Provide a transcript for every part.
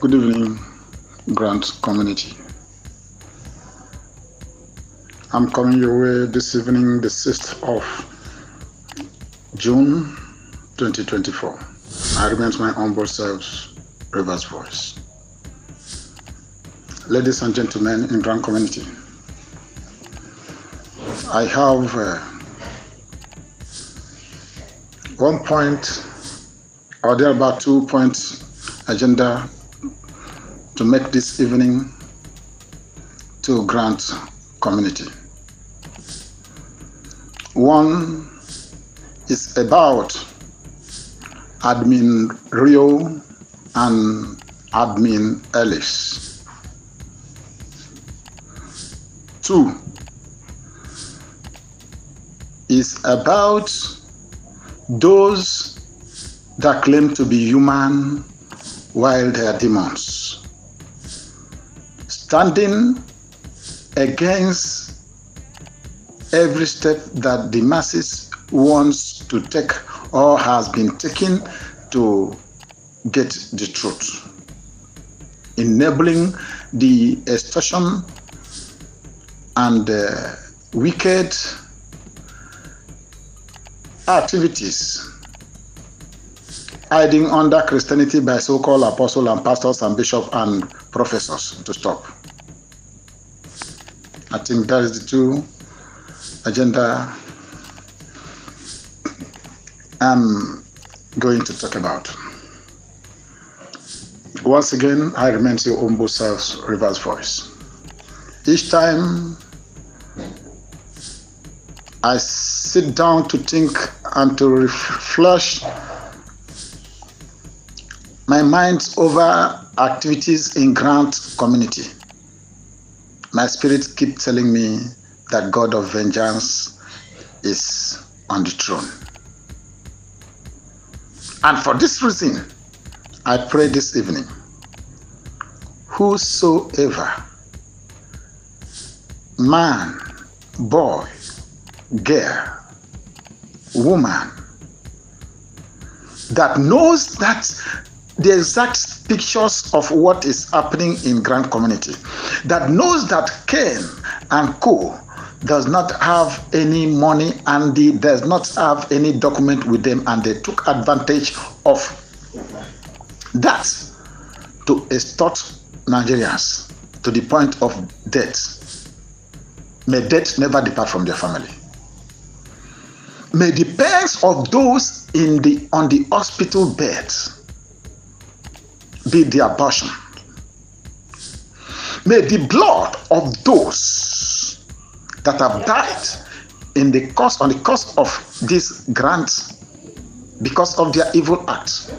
Good evening, Grant community. I'm coming your way this evening, the 6th of June 2024. I remain my humble self, Rivers Voice. Ladies and gentlemen in Grant community, I have uh, one point or there about two points agenda to make this evening to grant community. One is about admin Rio and admin Ellis. Two is about those that claim to be human while they are demons. Standing against every step that the masses wants to take or has been taken to get the truth. Enabling the extortion and uh, wicked activities hiding under Christianity by so-called apostles and pastors and bishops and professors to stop. I think that is the two agenda I'm going to talk about. Once again, I remain your self's rivers voice. Each time I sit down to think and to refresh my mind over activities in grant community. My spirit keep telling me that God of vengeance is on the throne. And for this reason, I pray this evening, whosoever, man, boy, girl, woman, that knows that the exact pictures of what is happening in Grant community that knows that Ken and Co does not have any money and they does not have any document with them and they took advantage of that to extort Nigerians to the point of death. May death never depart from their family. May the parents of those in the on the hospital beds be their portion. May the blood of those that have died in the course on the course of this grant because of their evil acts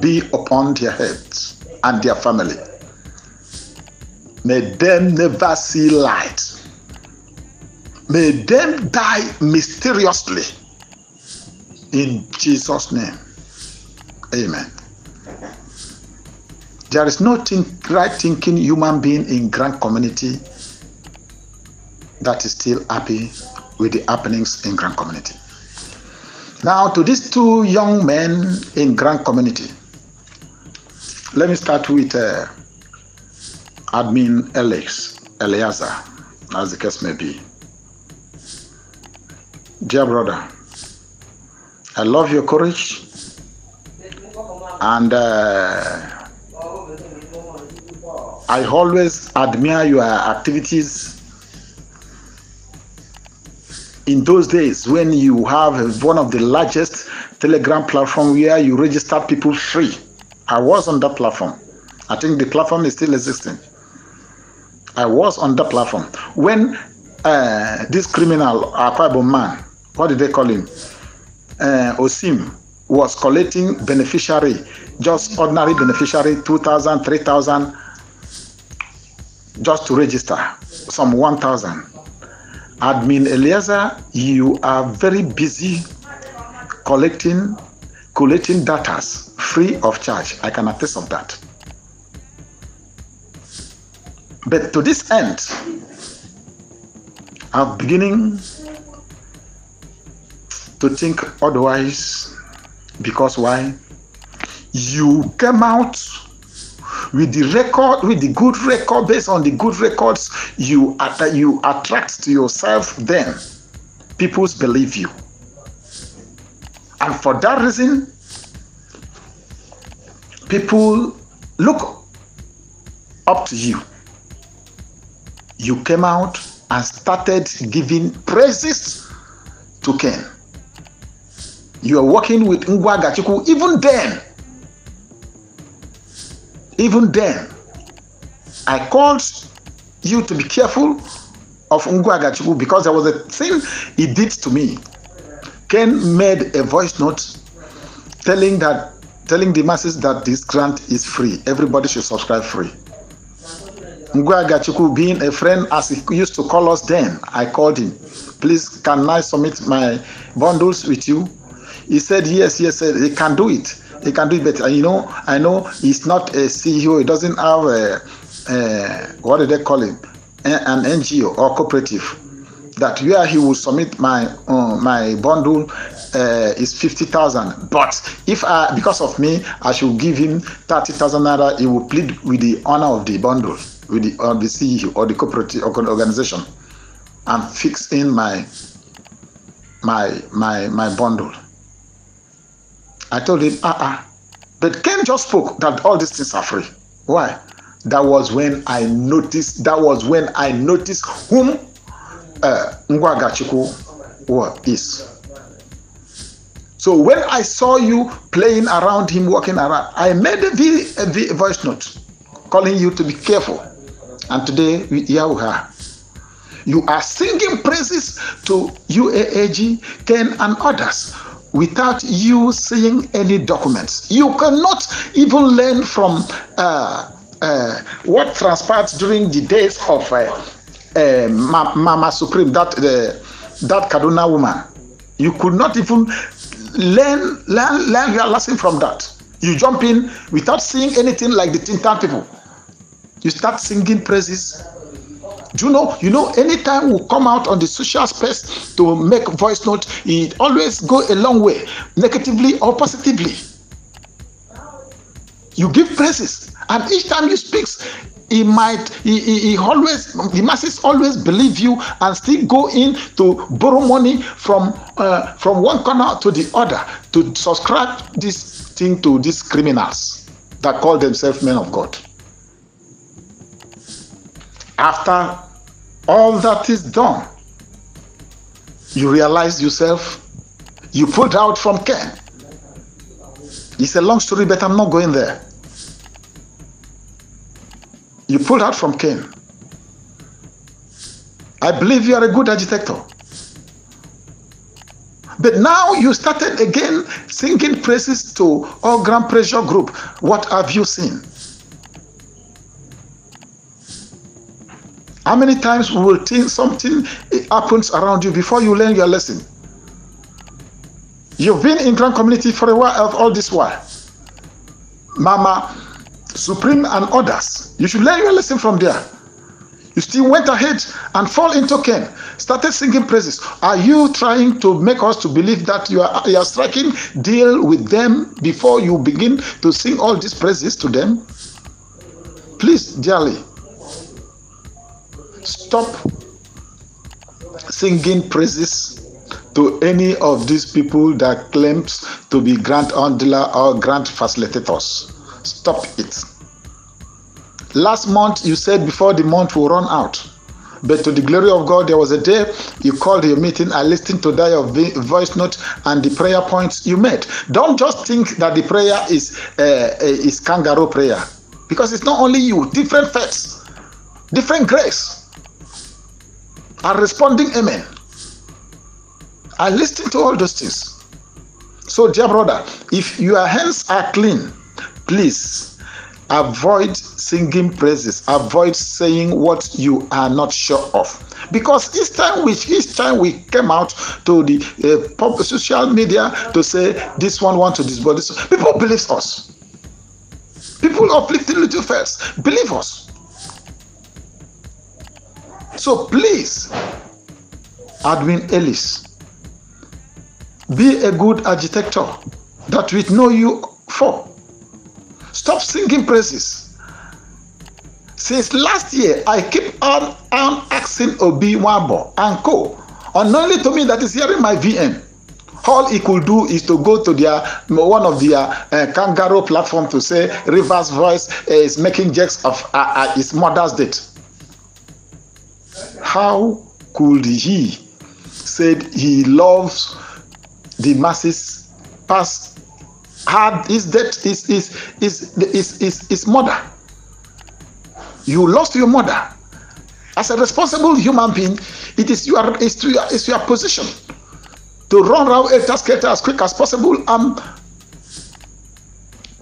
be upon their heads and their family. May them never see light. May them die mysteriously. In Jesus' name. Amen. There is no think, right thinking human being in Grand community that is still happy with the happenings in Grand community. Now, to these two young men in Grand community, let me start with uh, admin Alex Eleazar, as the case may be. Dear brother, I love your courage and uh, I always admire your activities. In those days when you have one of the largest telegram platform where you register people free i was on that platform. I think the platform is still existing. I was on that platform. When uh, this criminal Akwabo man what did they call him? Uh, osim was collecting beneficiary just ordinary beneficiary 2000 3000 just to register some 1000 admin eliezer you are very busy collecting collecting data free of charge. I can attest of that. But to this end i'm beginning to think otherwise because why? You came out with the record, with the good record, based on the good records you att- you attract to yourself, then people believe you. And for that reason, people look up to you. You came out and started giving praises to Ken. You are working with Ngwa Gachiku even then. Even then, I called you to be careful of Ngwa Gachiku because there was a thing he did to me. Ken made a voice note telling that telling the masses that this grant is free. Everybody should subscribe free. Ngwa Gachiku being a friend as he used to call us then, I called him. Please, can I submit my bundles with you? He said, yes, yes, he can do it. He can do it better. You know, I know he's not a CEO. He doesn't have a, a what do they call him? An NGO or cooperative. That where he will submit my uh, my bundle uh, is fifty thousand. But if I, because of me, I should give him thirty thousand naira, he will plead with the owner of the bundle, with the or the CEO or the cooperative organization, and fix in my my my my bundle. I told him, uh uh But Ken just spoke that all these things are free. Why? That was when I noticed, that was when I noticed whom uh, Ngwagachiku is. So when I saw you playing around him, walking around, I made v, a voice note calling you to be careful. And today, here we are. You are singing praises to UAAG, Ken, and others without you seeing any documents. You cannot even learn from uh, uh, what transpired during the days of uh, uh Mama Supreme, that uh, that Kaduna woman. You could not even learn learn learn your lesson from that. You jump in without seeing anything like the Tintan people. You start singing praises do you know? You know, anytime we come out on the social space to make voice note, it always go a long way, negatively or positively. You give praises, and each time you speak, he might he, he, he, always the masses always believe you and still go in to borrow money from uh, from one corner to the other to subscribe this thing to these criminals that call themselves men of god after all that is done, you realize yourself, you pulled out from Ken. It's a long story, but I'm not going there. You pulled out from Ken. I believe you are a good agitator. But now you started again singing praises to all Grand Pressure Group. What have you seen? How many times will think something happens around you before you learn your lesson? You've been in grand community for a while all this while. Mama, Supreme, and others. You should learn your lesson from there. You still went ahead and fall into Ken, started singing praises. Are you trying to make us to believe that you are, you are striking deal with them before you begin to sing all these praises to them? Please, dearly, stop singing praises to any of these people that claims to be grant handler or grant facilitators. Stop it. Last month you said before the month will run out. But to the glory of God, there was a day you called your meeting. I listened to that your voice note and the prayer points you made. Don't just think that the prayer is uh, is kangaroo prayer, because it's not only you. Different faiths, different grace are responding amen. I listen to all those things. So, dear brother, if your hands are clean, please avoid singing praises, avoid saying what you are not sure of. Because each time we each time we came out to the uh, social media to say this one want to this, people believe us. People afflicted little first believe us. So please, Admin Ellis, be a good agitator that we know you for. Stop singing praises Since last year, I keep on, on asking Obi Wabo and co. Unknowingly to me that is hearing my VM. All he could do is to go to their one of their uh, kangaroo platform to say Rivers Voice is making jokes of uh, uh, his mother's death. How could he said he loves the masses past had his death is is is is is his mother. You lost your mother. As a responsible human being it is your it's your, it's your position to run around Elter as quick as possible and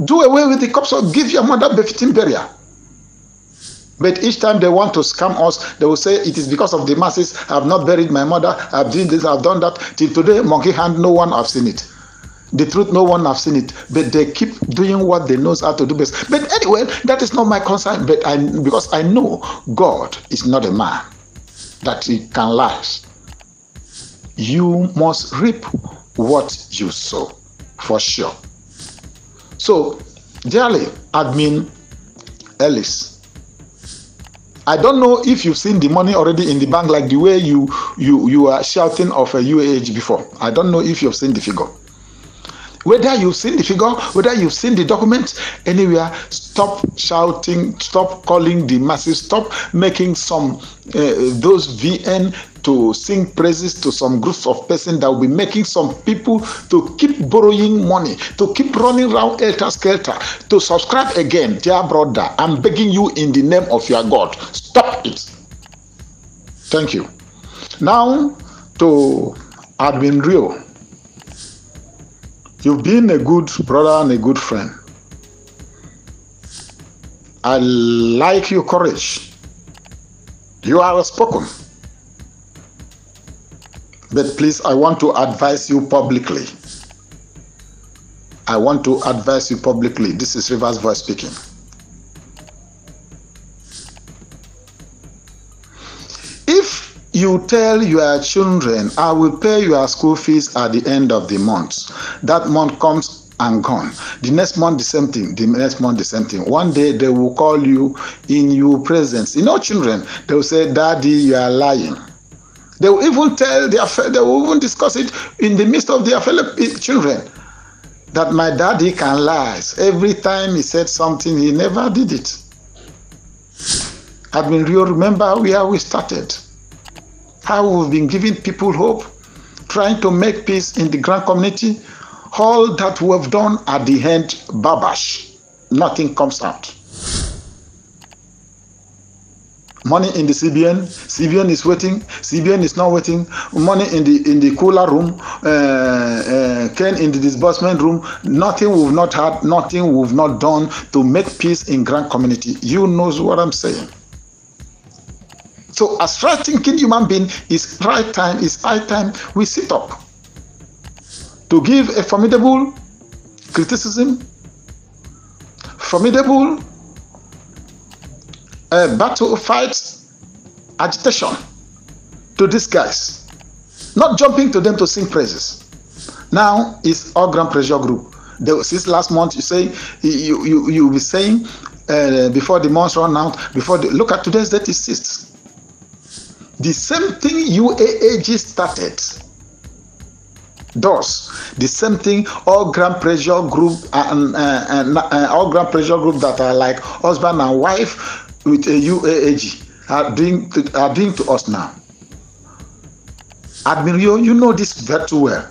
do away with the corpse or give your mother befitting burial but each time they want to scam us, they will say it is because of the masses. I have not buried my mother. I have done this. I have done that. Till today, monkey hand, no one have seen it. The truth, no one have seen it. But they keep doing what they knows how to do best. But anyway, that is not my concern. But I because I know God is not a man that he can lie. You must reap what you sow, for sure. So, dearly, admin Ellis I don't know if you've seen the money already in the bank, like the way you you you are shouting of a UAH before. I don't know if you've seen the figure. Whether you've seen the figure, whether you've seen the document, anywhere, stop shouting, stop calling the masses, stop making some uh, those VN to sing praises to some groups of persons that will be making some people to keep borrowing money, to keep running around elter skelter, to subscribe again, dear brother. I'm begging you in the name of your God. Stop it. Thank you. Now to Admin Rio. You've been a good brother and a good friend. I like your courage. You are spoken. But please, I want to advise you publicly. I want to advise you publicly. This is Rivers Voice speaking. You tell your children, I will pay your school fees at the end of the month, that month comes and gone. The next month, the same thing. The next month, the same thing. One day, they will call you in your presence. You know, children, they will say, Daddy, you are lying they will even tell their they will even discuss it in the midst of their fellow children that my daddy can lie. Every time he said something, he never did it. I've been real remember where we started. How we've been giving people hope, trying to make peace in the grand community. All that we have done at the end, babash. Nothing comes out money in the CBN. CBN is waiting. CBN is not waiting. Money in the in the cooler room. Uh, uh, in the disbursement room. Nothing we've not had. Nothing we've not done to make peace in grand community. You knows what I'm saying. So as right thinking human being, it's right time. It's high time we sit up to give a formidable criticism, formidable a battle fight agitation to these guys, not jumping to them to sing praises. Now it's all grand pressure group. Since last month, you say you you you be saying uh, before the months run out. Before the, look at today's date is sixth. The same thing UAAG started does the same thing all grand pressure group and, uh, and uh, all grand pressure group that are like husband and wife with a UAAG are doing to, are doing to us now. Admiral, you know this very well.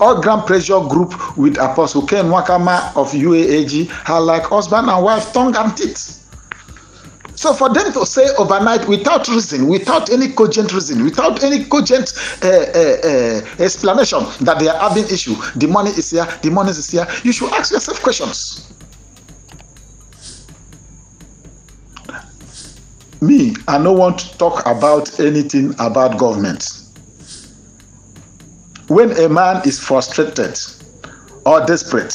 All Grand Pressure Group with Apostle Ken Wakama of UAAG are like husband and wife, tongue and teeth. So for them to say overnight without reason, without any cogent reason, without any cogent uh, uh, uh, explanation that they are having issue, the money is here, the money is here, you should ask yourself questions. me i don't want to talk about anything about government when a man is frustrated or desperate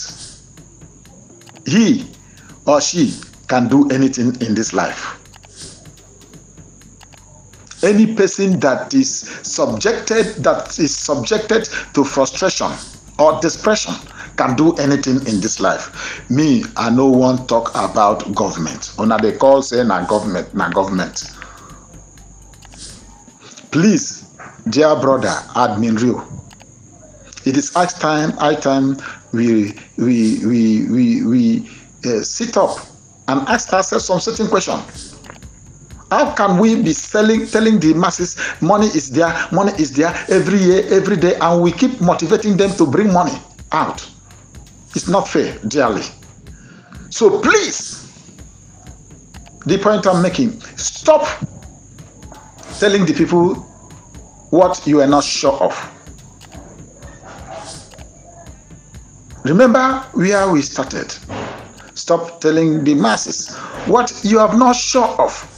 he or she can do anything in this life any person that is subjected that is subjected to frustration or depression can do anything in this life. Me, I no one talk about government. Una they call say na government, na government. Please, dear brother, admin it is high time, high time we we we we we uh, sit up and ask ourselves some certain question. How can we be selling, telling the masses money is there, money is there every year, every day, and we keep motivating them to bring money out? It's not fair, dearly. So please, the point I'm making, stop telling the people what you are not sure of. Remember where we started. Stop telling the masses what you are not sure of.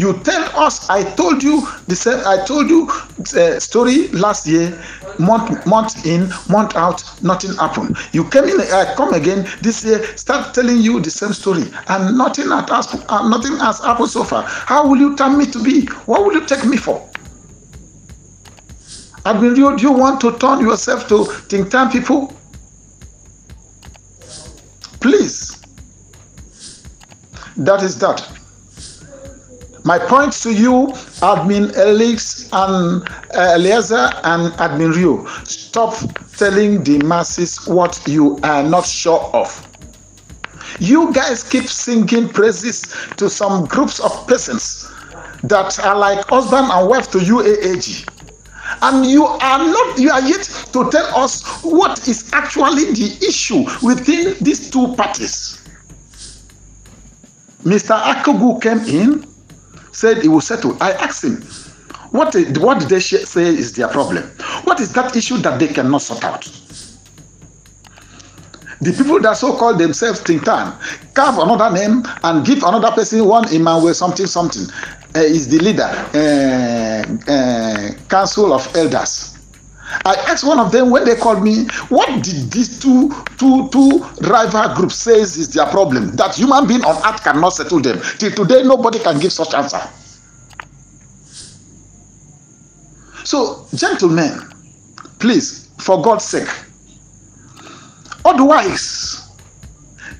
You tell us, I told you the same, I told you the uh, story last year, month month in, month out, nothing happened. You came in, I come again this year, start telling you the same story, and nothing has uh, nothing has happened so far. How will you turn me to be? What will you take me for? I mean, do you want to turn yourself to think tank people? Please. That is that. My point to you, Admin Elix and uh, Eliezer and Admin Rio, stop telling the masses what you are not sure of. You guys keep singing praises to some groups of persons that are like husband and wife to UAAG. And you are not, you are yet to tell us what is actually the issue within these two parties. Mr. Akogu came in said he will settle. I asked him, what, what did they say is their problem? What is that issue that they cannot sort out? The people that so call themselves Tintan carve another name and give another person one Emmanuel something something uh, is the leader, uh, uh, Council of Elders. I asked one of them when they called me, what did these two, two, two rival groups say is their problem? That human being on earth cannot settle them. Till today, nobody can give such answer. So, gentlemen, please, for God's sake, otherwise,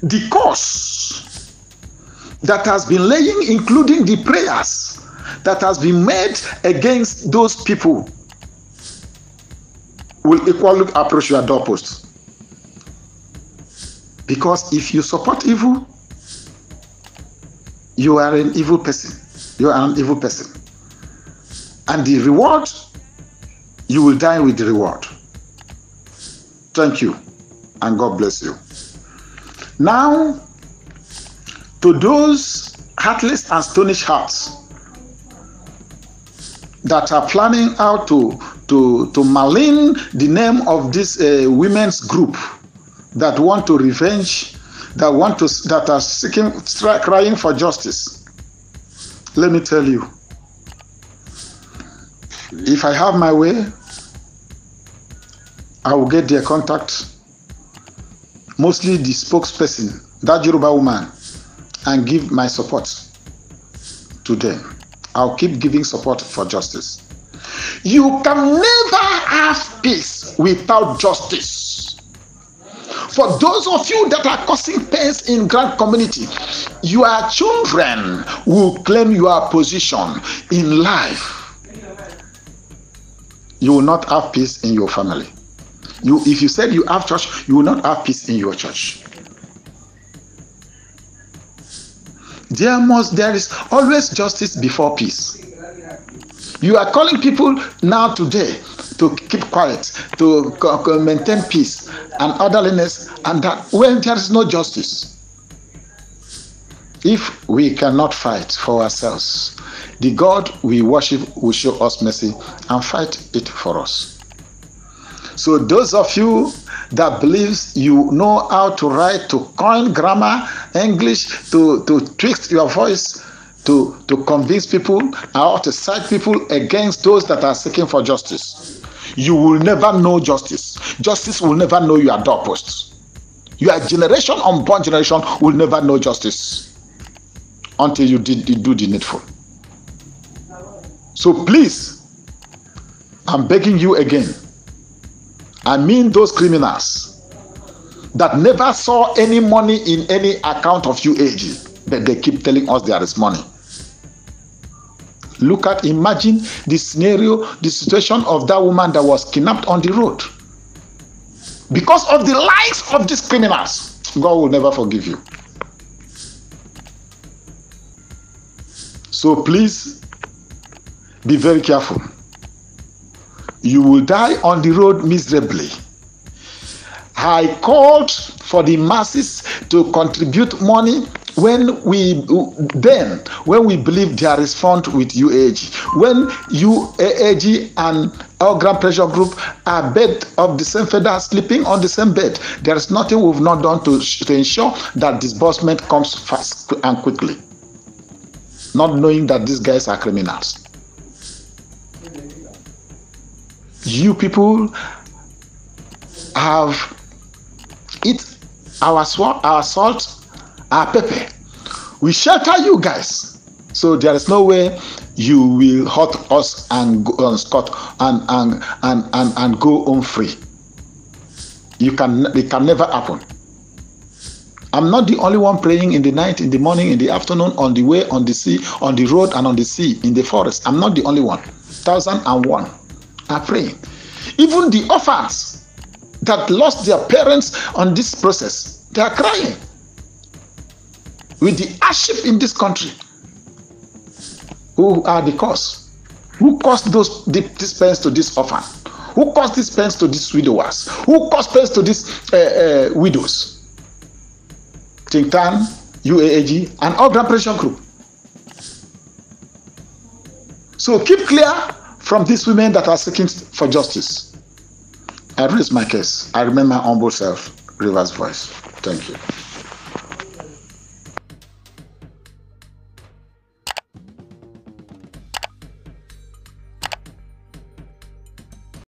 the cause that has been laying, including the prayers that has been made against those people will equally approach your doorpost. Because if you support evil, you are an evil person. You are an evil person. And the reward, you will die with the reward. Thank you. And God bless you. Now, to those heartless and stonish hearts that are planning how to to, to malign the name of this uh, women's group that want to revenge, that want to that are seeking, crying for justice. Let me tell you, if I have my way, I will get their contact, mostly the spokesperson, that Yoruba woman, and give my support to them. I'll keep giving support for justice. You can never have peace without justice. For those of you that are causing pains in grand community, your children will claim your position in life. You will not have peace in your family. You, if you said you have church, you will not have peace in your church. There must, there is always justice before peace. You are calling people now today to keep quiet, to maintain peace and orderliness, and that when there is no justice. If we cannot fight for ourselves, the God we worship will show us mercy and fight it for us. So those of you that believes you know how to write, to coin grammar, English, to, to twist your voice, to, to convince people or to side people against those that are seeking for justice. You will never know justice. Justice will never know your doorposts. Your generation, unborn generation, will never know justice until you did, did do the needful. So please, I'm begging you again. I mean those criminals that never saw any money in any account of UAG, they keep telling us there is money. Look at, imagine the scenario, the situation of that woman that was kidnapped on the road. Because of the lies of these criminals, God will never forgive you. So please be very careful. You will die on the road miserably. I called for the masses to contribute money when we then when we believe there is fund with UAG when UAG and our ground pressure group are bed of the same feather sleeping on the same bed there is nothing we've not done to, to ensure that disbursement comes fast and quickly not knowing that these guys are criminals you people have eat our, our salt, our pepper. We shelter you guys. So there is no way you will hurt us and go on scot and, and, and, and, and go home free. You can it can never happen. I'm not the only one praying in the night, in the morning, in the afternoon, on the way, on the sea, on the road, and on the sea, in the forest. I'm not the only one. Thousand and one are praying. Even the orphans that lost their parents on this process, they are crying. With the hardship in this country, who are the cause? Who caused those these pains to this orphan? Who caused these pains to these widowers? Who caused pains to these uh, uh, widows? Think Tank, UAAG, and all Grand Pressure Group. So keep clear from these women that are seeking for justice. I raise my case. I remain my humble self, River's voice. Thank you.